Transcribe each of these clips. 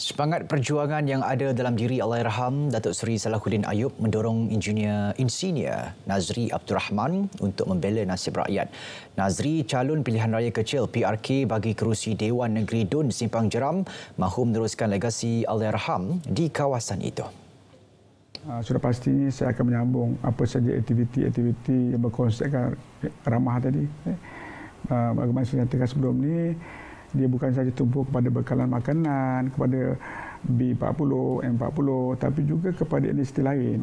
Semangat perjuangan yang ada dalam diri Allahyarham Datuk Seri Salahuddin Ayub mendorong engineer insinyur Nazri Abdul Rahman untuk membela nasib rakyat. Nazri calon pilihan raya kecil PRK bagi kerusi Dewan Negeri Dun Simpang Jeram mahu meneruskan legasi Allahyarham di kawasan itu. Ah, sudah pasti saya akan menyambung apa saja aktiviti-aktiviti yang berkonsepkan ramah tadi. Eh. Ah, bagaimana saya nyatakan sebelum ini, dia bukan saja tumpu kepada bekalan makanan, kepada B40, M40, tapi juga kepada industri lain.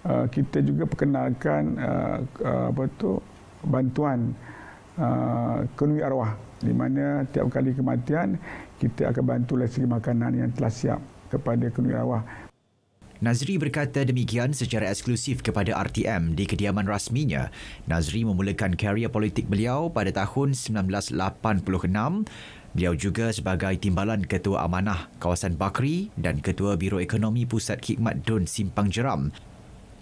Uh, kita juga perkenalkan uh, uh, apa tu bantuan uh, kenuri arwah di mana tiap kali kematian kita akan bantu dari segi makanan yang telah siap kepada kenuri arwah. Nazri berkata demikian secara eksklusif kepada RTM di kediaman rasminya. Nazri memulakan karier politik beliau pada tahun 1986. Beliau juga sebagai timbalan Ketua Amanah Kawasan Bakri dan Ketua Biro Ekonomi Pusat Khidmat Dun Simpang Jeram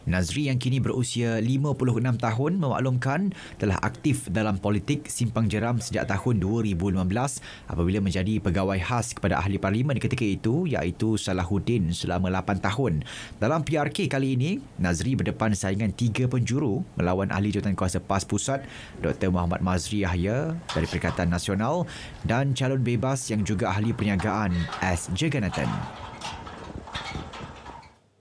Nazri yang kini berusia 56 tahun memaklumkan telah aktif dalam politik simpang jeram sejak tahun 2015 apabila menjadi pegawai khas kepada ahli parlimen ketika itu iaitu Salahuddin selama 8 tahun. Dalam PRK kali ini, Nazri berdepan saingan tiga penjuru melawan ahli jawatan kuasa PAS Pusat Dr. Muhammad Mazri Yahya dari Perikatan Nasional dan calon bebas yang juga ahli perniagaan S. Jagannathan.